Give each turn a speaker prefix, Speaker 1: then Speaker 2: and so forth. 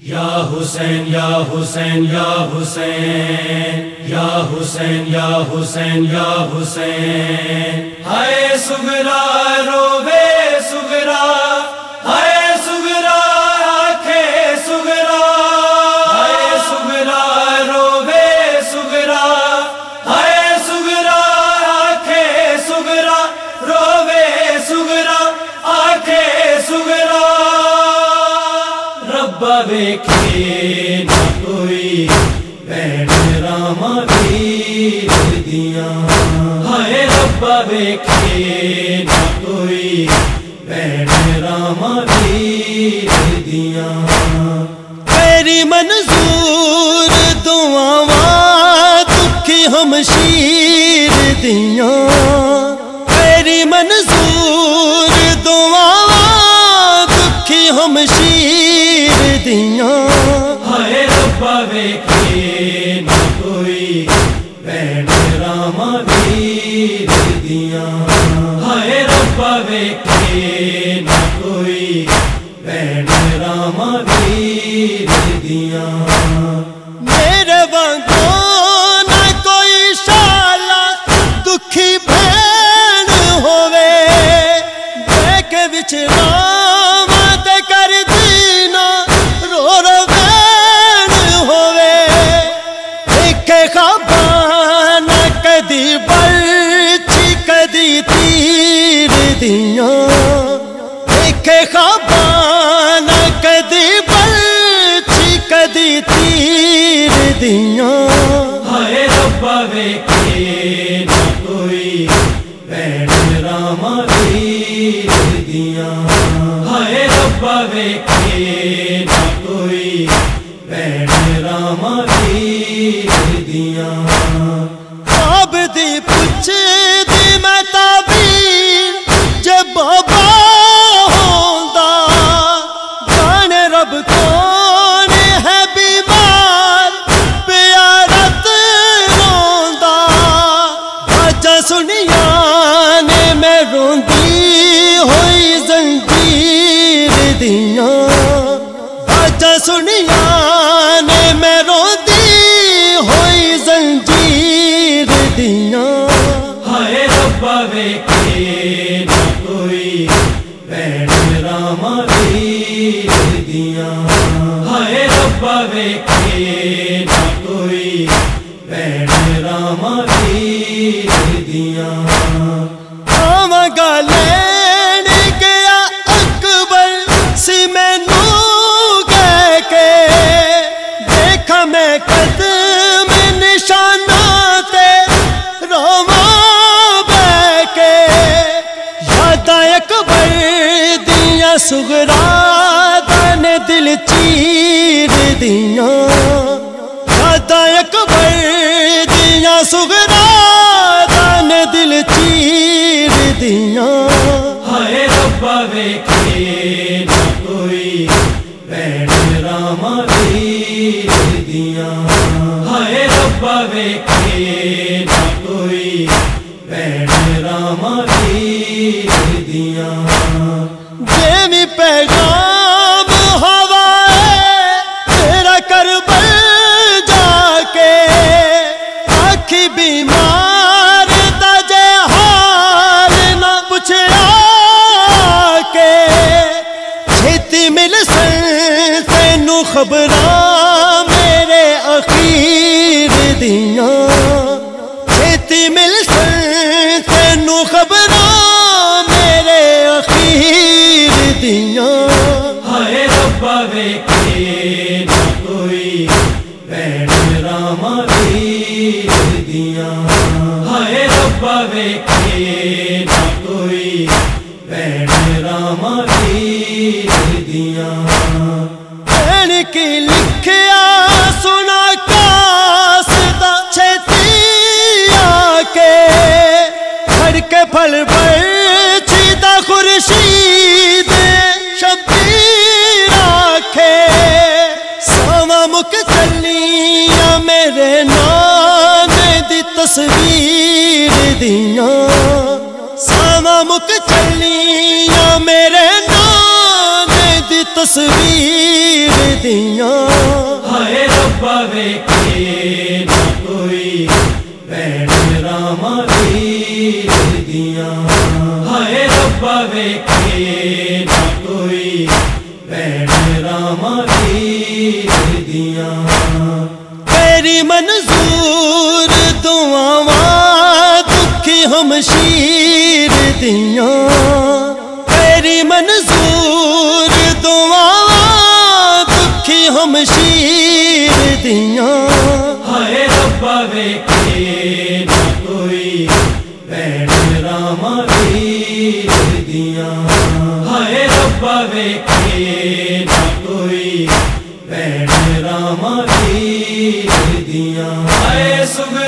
Speaker 1: Ya Hussein, Ya Hussein, Ya Hussein, Ya Hussein, Ya Hussein, Ya Hussein, Hai sugna rowe ਵੇਖੇ ਨਾ ਕੋਈ ਭੈਣ ਰਾਮਾ ਕੋਈ ਭੈਣ ਰਾਮਾ
Speaker 2: ਦੀਆਂ ਤੇਰੀ ਮਨਜ਼ੂਰ ਦੁਆਵਾਂ ਦੁਖੀ ਹਮਸ਼ੀਰ ਦੀਆਂ। ਤੇਰੀ ਮਨਜ਼ੂਰ ਦੁਆਵਾਂ ਦੁਖੀ ਹਮਸ਼ੀਰ ਪੀਰ ਦੀਆਂ
Speaker 1: ਹਾਏ ਰੱਬਾ ਵੇਖੇ ਨਾ ਕੋਈ ਭੈਣ ਰਾਮਾ ਵੀਰ
Speaker 2: ਦੀਆਂ
Speaker 1: ਹਾਏ ਰੱਬਾ ਵੇਖੇ ਨਾ ਕੋਈ ਭੈਣ ਰਾਮਾ ਵੀਰ
Speaker 2: ਦੀਆਂ ਮੇਰੇ ਵਾਂਗ ਦੀ ਕਦੀ ਤੀਰ ਦੀਆਂ। ਦੇਖੇ ਕਦੀ ਬਰਛੀ ਕਦੀ ਤੀਰ ਦੀਆਂ। ਹਾਏ
Speaker 1: ਰੱਬਾ ਕੋਈ ਭੈਣ ਰਾਮਾ ਤੀਰ
Speaker 2: ਦੀਆਂ।
Speaker 1: ਕੋਈ ਭੈਣ ਰਾਮਾ
Speaker 2: ਦੀਆਂ। ਗਲੀਆਂ ਨੇ ਮੈਂ ਰੋਂਦੀ ਹੋਈ ਜ਼ੰਜੀਰ ਦੀਆਂ। ਸੁਣੀਆਂ ਨੇ ਮੈਂ ਰੋਂਦੀ ਹੋਈ ਜ਼ੰਜੀਰ ਦੀਆਂ।
Speaker 1: ਹਾਏ ਕੋਈ ਭੈਣ
Speaker 2: रामा वीर दियां आवांगा लेन गया अकबर सी मैनू कह के देखा मैं कदम निशाना ते रोवा बह के यादा अकबर दिया सुगरा ने दिल
Speaker 1: ਪਵੇਖੇ ਕੋਈ ਭੈਣ
Speaker 2: ਜਿਵੇਂ ਪੈਗਾਮ ਹਵਾਏ ਤੇਰਾ ਕਰਬਲ ਜਾ ਕੇ। ਨਾ ਪੁੱਛਿਆ ਕੇ। ਛੇਤੀ ਮਿਲ ਸੰ ਤੈਨੂੰ ਦੀਆਂ। ਤੈਨੂੰ ਖਬਰਾਂ ਮੇਰੇ ਅਖੀਰ
Speaker 1: ਹਾਏ ਰੱਬਾ ਵੇਖੇ ਕੋਈ ਭੈਣ ਰਾਮਾ ਹਾਏ ਰੱਬਾ ਵੇਖੇ ਕੋਈ ਭੈਣ ਰਾਮਾ ਵੀਰ
Speaker 2: ਮੁਕ ਚੱਲੀਆਂ ਮੇਰੇ ਨਾਨੇ ਦੀ ਤਸਵੀਰ ਦੀਆਂ। ਸਾਵਾ ਮੁਕ ਚੱਲੀਆਂ ਮੇਰੇ ਨਾਨੇ ਦੀ ਤਸਵੀਰ ਦੀਆਂ।
Speaker 1: ਹਾਏ ਰੱਬਾ ਵੇਖੇ ਕੋਈ, ਭੈਣ ਰਾਮਾ ਵੀਰ
Speaker 2: ਦੀਆਂ।
Speaker 1: ਹਾਏ ਵੇਖੇ ਨਾ ਕੋਈ, ਭੈਣ ਰਾਮਾ
Speaker 2: ਦੀਆਂ। ਤੇਰੀ ਮਨਜ਼ੂਰ ਦੁਆਵਾਂ ਦੁਖੀ ਹਮਸ਼ੀਰ ਦੀਆਂ। ਤੇਰੀ ਮਨਜ਼ੂਰ ਦੁਆਵਾਂ ਦੁਖੀ ਹਮਸ਼ੀਰ ਦੀਆਂ।
Speaker 1: ਹਾਏ ਰੱਬਾ ਵੇ ਭੈਣ ਰਾਮਾ ਵੀਰ ਦੀਆਂ ਆਏ ਸੁਗ